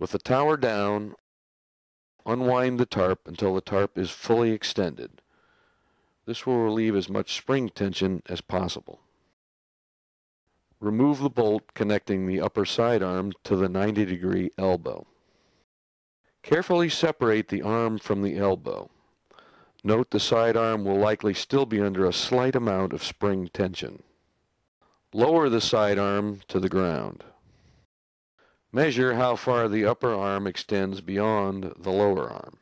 With the tower down, unwind the tarp until the tarp is fully extended. This will relieve as much spring tension as possible. Remove the bolt connecting the upper side arm to the 90 degree elbow. Carefully separate the arm from the elbow. Note the side arm will likely still be under a slight amount of spring tension. Lower the side arm to the ground. Measure how far the upper arm extends beyond the lower arm.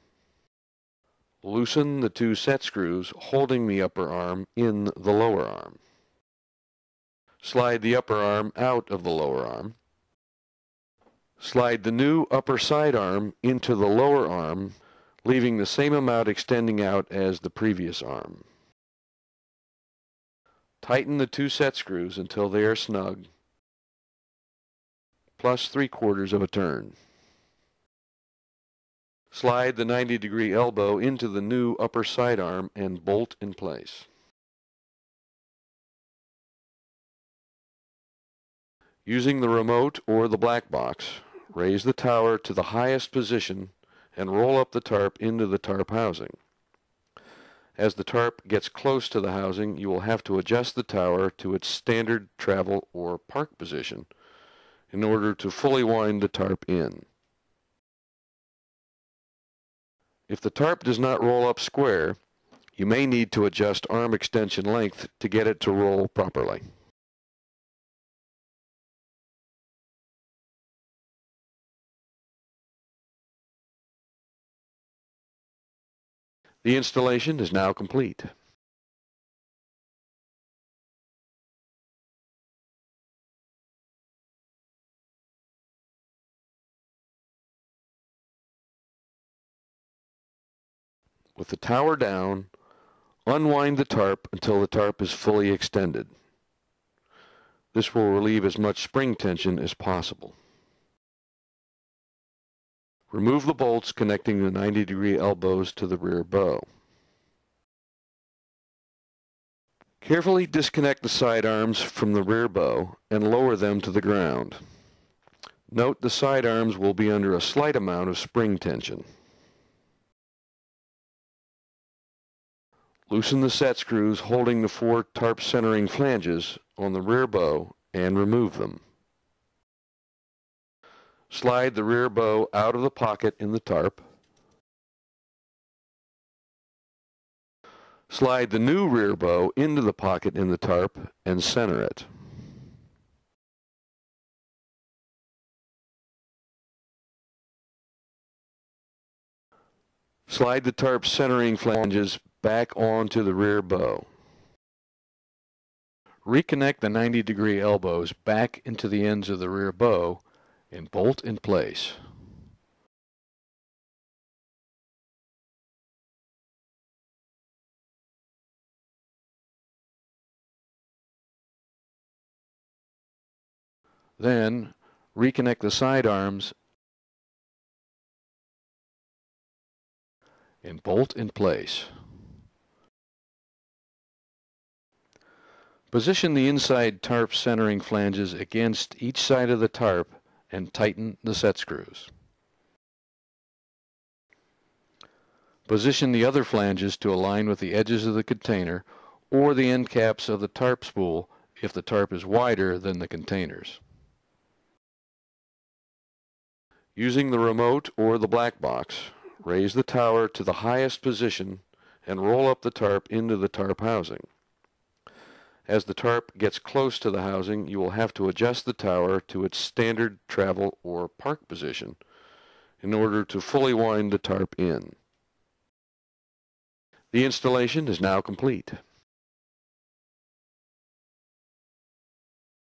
Loosen the two set screws holding the upper arm in the lower arm. Slide the upper arm out of the lower arm. Slide the new upper side arm into the lower arm, leaving the same amount extending out as the previous arm. Tighten the two set screws until they are snug plus 3 quarters of a turn. Slide the 90 degree elbow into the new upper side arm and bolt in place. Using the remote or the black box, raise the tower to the highest position and roll up the tarp into the tarp housing. As the tarp gets close to the housing, you will have to adjust the tower to its standard travel or park position in order to fully wind the tarp in. If the tarp does not roll up square, you may need to adjust arm extension length to get it to roll properly. The installation is now complete. With the tower down, unwind the tarp until the tarp is fully extended. This will relieve as much spring tension as possible. Remove the bolts connecting the 90 degree elbows to the rear bow. Carefully disconnect the side arms from the rear bow and lower them to the ground. Note the side arms will be under a slight amount of spring tension. Loosen the set screws holding the four tarp centering flanges on the rear bow and remove them. Slide the rear bow out of the pocket in the tarp. Slide the new rear bow into the pocket in the tarp and center it. Slide the tarp centering flanges back onto the rear bow. Reconnect the 90 degree elbows back into the ends of the rear bow and bolt in place. Then reconnect the side arms and bolt in place. Position the inside tarp centering flanges against each side of the tarp and tighten the set screws. Position the other flanges to align with the edges of the container or the end caps of the tarp spool if the tarp is wider than the containers. Using the remote or the black box, raise the tower to the highest position and roll up the tarp into the tarp housing. As the tarp gets close to the housing, you will have to adjust the tower to its standard travel or park position in order to fully wind the tarp in. The installation is now complete.